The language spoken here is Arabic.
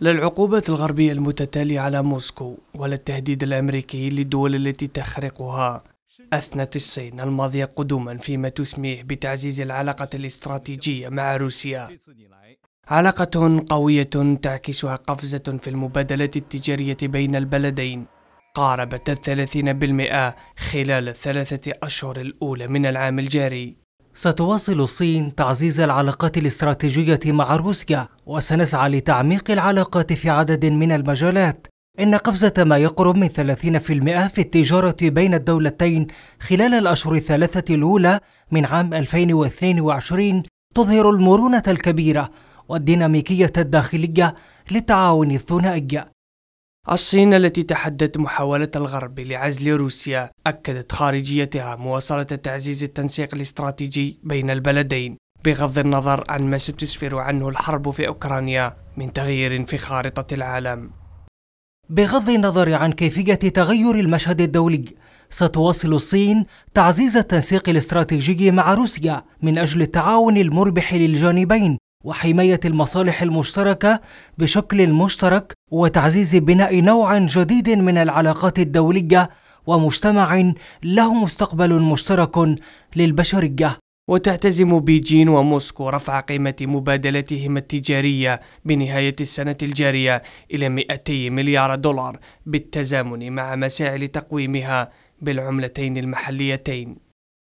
للعقوبات الغربية المتتالية على موسكو وللتهديد الأمريكي للدول التي تخرقها. أثنت الصين الماضية قدما فيما تسميه بتعزيز العلاقة الاستراتيجية مع روسيا. علاقة قوية تعكسها قفزة في المبادلات التجارية بين البلدين. قاربت الثلاثين بالمئة خلال الثلاثة أشهر الأولى من العام الجاري. ستواصل الصين تعزيز العلاقات الاستراتيجية مع روسيا وسنسعى لتعميق العلاقات في عدد من المجالات. إن قفزة ما يقرب من 30% في التجارة بين الدولتين خلال الأشهر الثلاثة الأولى من عام 2022 تظهر المرونة الكبيرة والديناميكية الداخلية للتعاون الثنائي. الصين التي تحدت محاولة الغرب لعزل روسيا أكدت خارجيتها مواصلة تعزيز التنسيق الاستراتيجي بين البلدين بغض النظر عن ما ستسفر عنه الحرب في أوكرانيا من تغيير في خارطة العالم. بغض النظر عن كيفية تغير المشهد الدولي ستواصل الصين تعزيز التنسيق الاستراتيجي مع روسيا من أجل التعاون المربح للجانبين وحماية المصالح المشتركة بشكل مشترك وتعزيز بناء نوع جديد من العلاقات الدولية ومجتمع له مستقبل مشترك للبشرية. وتعتزم بيجين وموسكو رفع قيمة مبادلتهما التجارية بنهاية السنة الجارية إلى 200 مليار دولار بالتزامن مع مساعي تقويمها بالعملتين المحليتين.